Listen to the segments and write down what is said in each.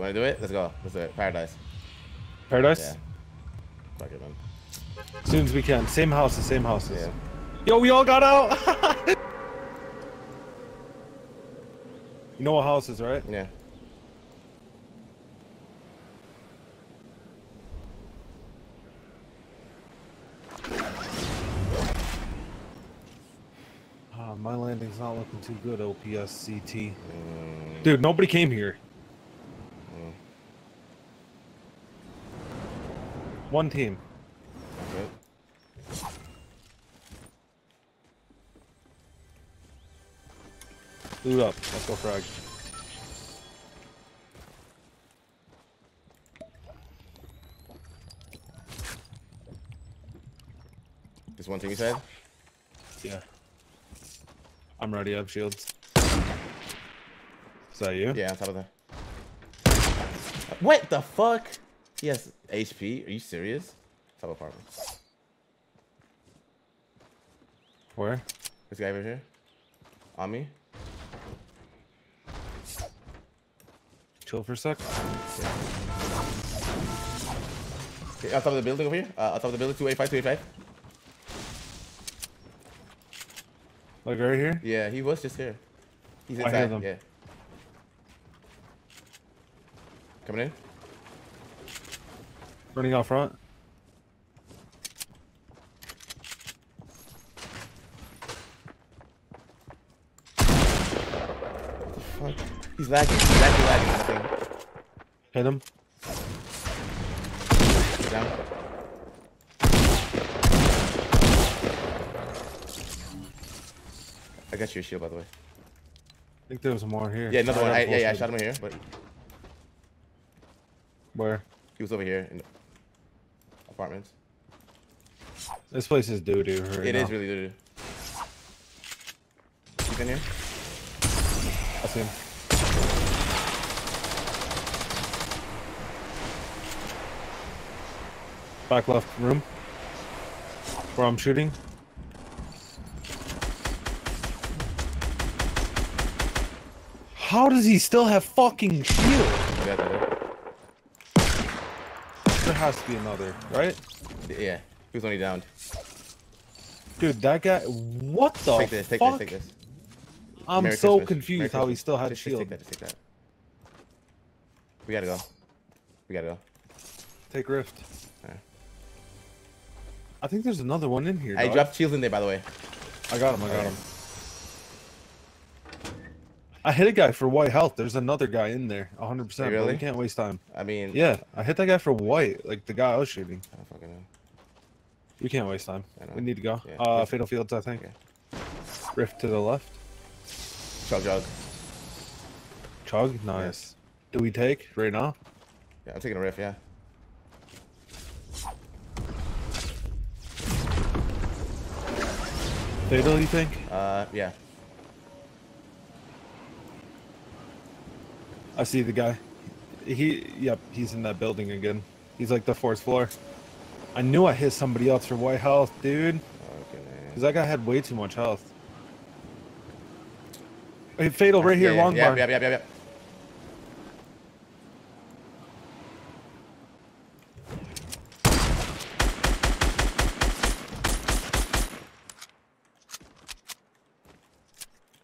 You want to do it? Let's go. Let's do it. Paradise. Paradise? Yeah. Fuck it, man. As soon as we can. Same houses, same houses. Yeah. Yo, we all got out! you know what houses, right? Yeah. Ah, my landing's not looking too good, OPscT. Mm, Dude, nobody came here. One team. Loot up. Let's go frag. Just one thing you said? Yeah. I'm ready. I have shields. Is that you? Yeah, on top of that. What the fuck? He has HP? Are you serious? Top apartment. Where? This guy over here? On me? Chill for a sec. Okay, on top of the building over here? Uh, on top of the building, 285, 285. Like right here? Yeah, he was just here. He's I hear inside. them. Yeah. Coming in? Running out front. Fuck. He's lagging. He's actually lagging. Nothing. Hit him. Down. I got your shield, by the way. I think there was more here. Yeah, another I one. I, yeah, yeah, I shot him here, but Where? he was over here apartments. This place is doo doo right It now. is really good. He's in here. I see him. Back left room. Where I'm shooting. How does he still have fucking shield? I got that There has to be another, right? Yeah, he was only downed. Dude, that guy. What the Take this, take fuck? this, take this. I'm Merry so Christmas. confused Merry how he still had just, shield. Just take that, just take that. We gotta go. We gotta go. Take rift. Alright. I think there's another one in here. I dog. dropped shields in there, by the way. I got him. I got Okay. him. I hit a guy for white health. There's another guy in there, 100. percent Really? We can't waste time. I mean, Yeah, I hit that guy for white, like the guy I was shooting. I don't fucking know. We can't waste time. We need to go. Yeah. Uh, Fatal Fields, I think. Okay. Rift to the left. Chug jug. Chug, nice. Do we take right now? Yeah, I'm taking a rift. yeah. Fatal, you think? Uh, yeah. I see the guy. He, yep, he's in that building again. He's like the fourth floor. I knew I hit somebody else for white health, dude. Okay. Because that guy had way too much health. Hey, Fatal right here, yeah, long yeah, bar. yeah, yeah, yeah, yeah.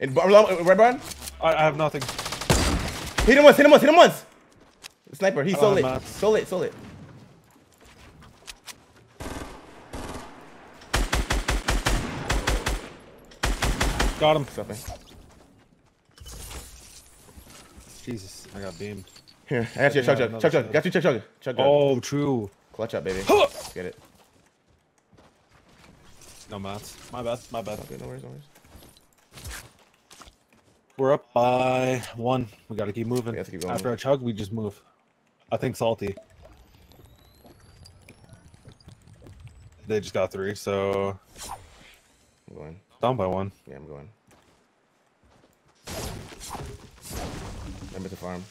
In red barn? I, I have nothing. Hit him once, hit him once, hit him once! Sniper, he I stole don't it. have mats. Stole it, stole. Got him. Something. Jesus, I got beamed. Here, I got you, chug jug, another chug Got you, chug jug. Chug jug. Oh, true. Clutch up, baby. Get it. No mats. My bad. My bad. Okay, no worries, no worries. We're up by one. We gotta keep moving. To keep. After a chug, we just move. I think salty. They just got three, so I'm going. down by one. Yeah, I'm going. Remember to farm.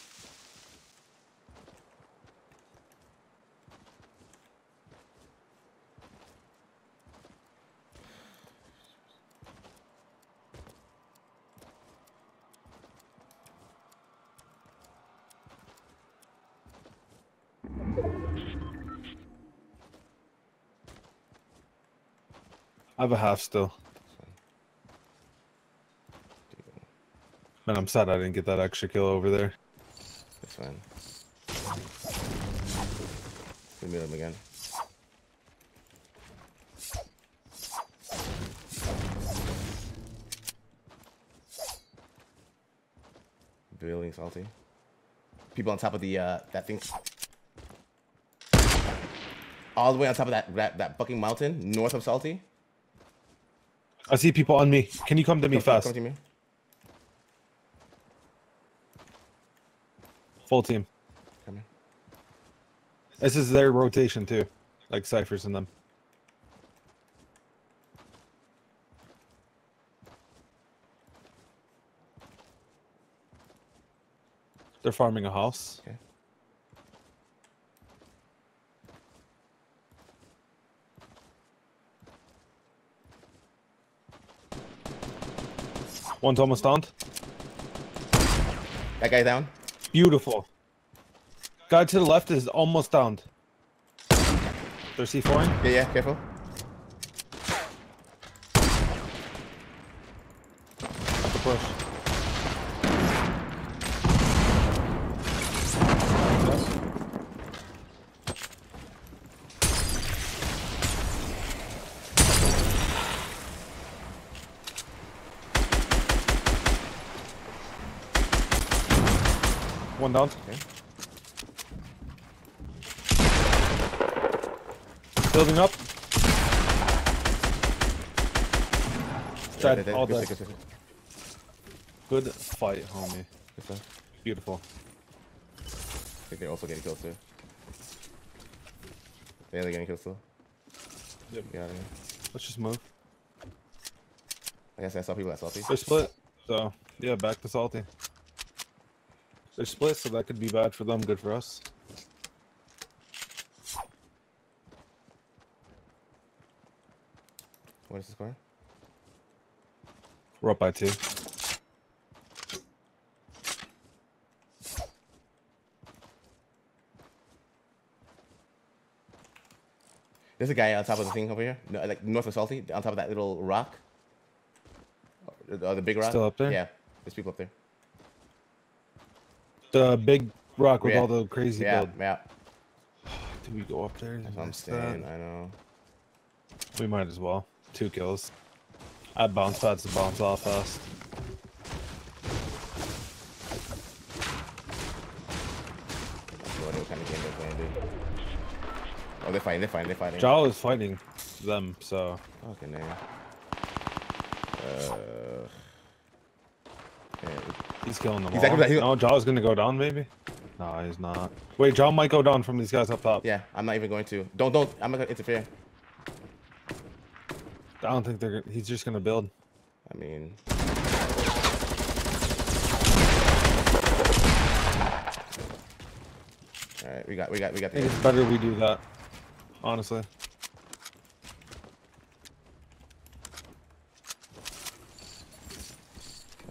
I have a half still. Man, I'm sad I didn't get that extra kill over there. That's fine. We meet him again. Building salty. People on top of the uh that thing. All the way on top of that that, that fucking mountain north of salty. I see people on me. Can you come to me Come- fast? come to me. Full team. Come in. This is their rotation too. Like ciphers in them. They're farming a house. Okay. One's almost downed. That guy down. Beautiful. Guy to the left is almost downed. They're C4ing. Yeah, yeah. Careful. At the push. One down. Okay. Building up. Yeah, Dead, all good dead. good fight, homie. Beautiful. I think they're also getting killed too. Yeah, they're getting killed still. Yep. Let's just move. I guess I saw people at salty. They're split. So, yeah, back to salty. They're split, so that could be bad for them, good for us. What is the score? We're up by two. There's a guy on top of the thing over here, no, like north of salty, on top of that little rock. Uh, the big rock. Still up there? Yeah, there's people up there. The big rock with Yeah. all the crazy Yeah, build. yeah. Do we go up there? That's what I'm miss that? saying. I know. We might as well. Two kills. I have bounce pads to bounce off fast. No what kind of game they're playing, dude. Oh, they're fighting. They're fighting. They're fighting. Jal is fighting them, so Okay, man. Uh. He's killing them He's all. No, Jal's gonna go down, maybe? No, he's not. Wait, Jal might go down from these guys up top. yeah, I'm not even going to. Don't, don't. I'm not gonna interfere. I don't think they're. gonna- He's just gonna build. I mean. All right, we got, we got, we got the. it's better we do that. Honestly.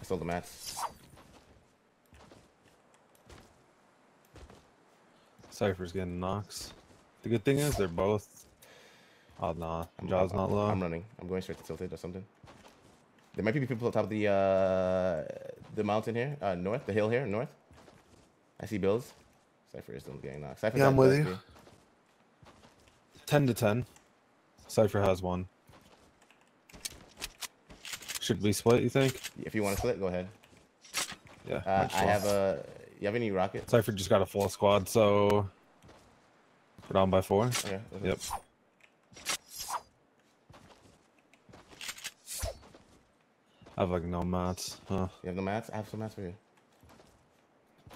I stole the mats. Sypher's getting knocks. The good thing is they're both. Oh nah, I'm, not low. I'm running. I'm going straight to tilted or something. There might be people on top of the uh, the mountain here, uh, north, the hill here, north. I see bills. Sypher is still getting knocked. Sypher Yeah, I'm with you. too. Ten to ten. Sypher has one. Should we split? You think? If you want to split, go ahead. Yeah. Uh, I have a. You have any rockets? Sypher just got a full squad, so we're down by four. Okay. Yep. I have like no mats. Huh. You have the mats? I have some mats for you.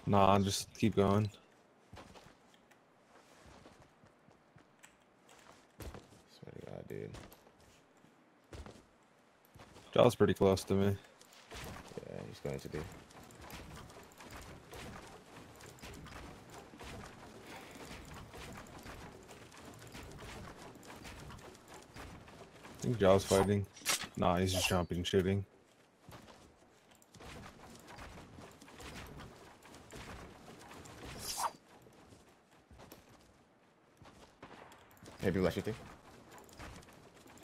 Nah, just keep going. Swear to God, dude. Jal's pretty close to me. Yeah, he's going to be. Think Jaws fighting. Nah, he's just jumping, shooting. Hey, people are shifting.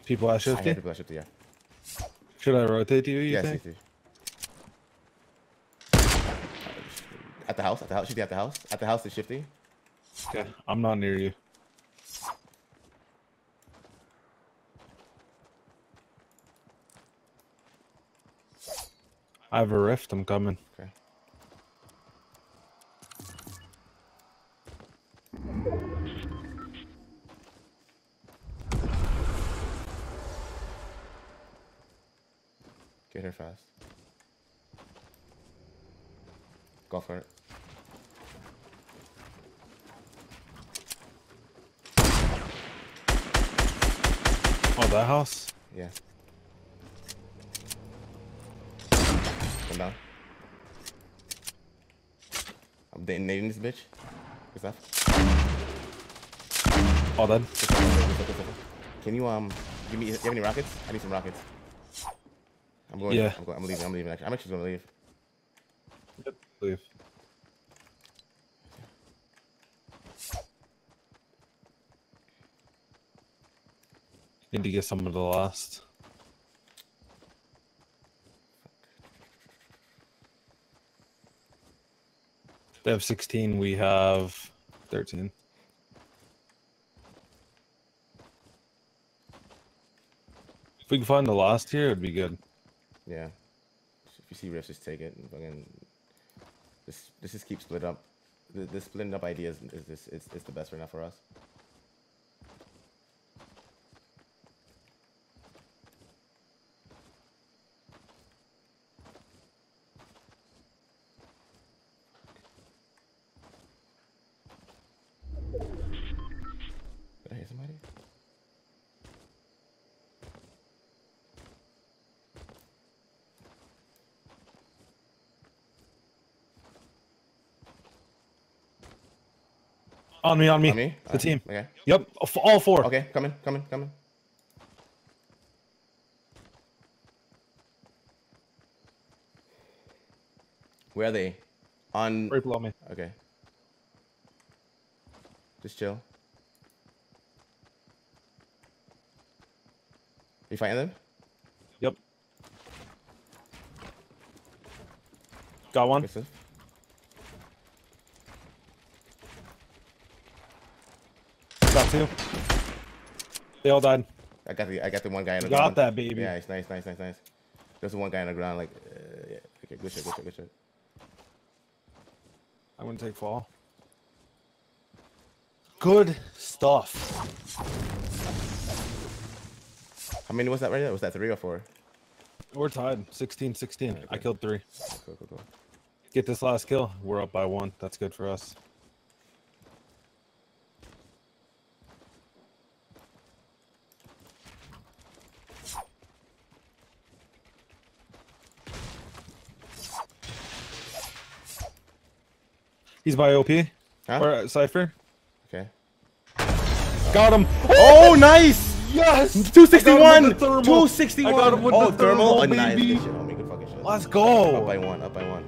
People are I hear people are shifting. Yeah. Should I rotate you? You Yeah, think? 60. At the house, at the house, shifting at the house. At the house is shifting. Okay. I'm not near you. I have a rift. I'm coming. Okay. Get here fast. Go for it. Oh, that house. Yeah. Come down. I'm detonating this bitch. Good stuff. All then. Good stuff, good stuff, good stuff. Can you um give me you have any rockets? I need some rockets. I'm going. Yeah. I'm going. I'm leaving. I'm leaving. Actually, I'm actually gonna leave. Leave. Need to get some of the last. They have 16. We have 13. If we can find the last here, it'd be good. Yeah. If you see rifts, just take it. And fucking. This this just keep split up. The, the splitting up idea is is this is, is the best right now for us. Did I hear somebody? On me, on me. On me? The team. Okay. Yep, all four. Okay, coming, coming, coming. Where are they? On. Right below me. Okay. Just chill. You fighting them? Yep. Got one. Good stuff. Got two. They all died. I got the I got the one guy in the Got ground. that, baby. Yeah, it's nice, nice, nice, nice. There's the one guy on the ground, like, uh, yeah. Okay, good shit, good shit, good shit. I'm gonna take fall. Good stuff. How many was that right there? Was that three or four? We're tied. 16 16. I killed three. Cool, cool, cool. Get this last kill. We're up by one. That's good for us. He's by OP. Huh? Or uh, Sypher. Okay. Got him. Oh, nice! Yes! 261! thermal. 261! I got him with oh, the thermal. thermal, Oh, nice. Good shit. Oh, good fucking shit. Let's go! Up by one, up by one.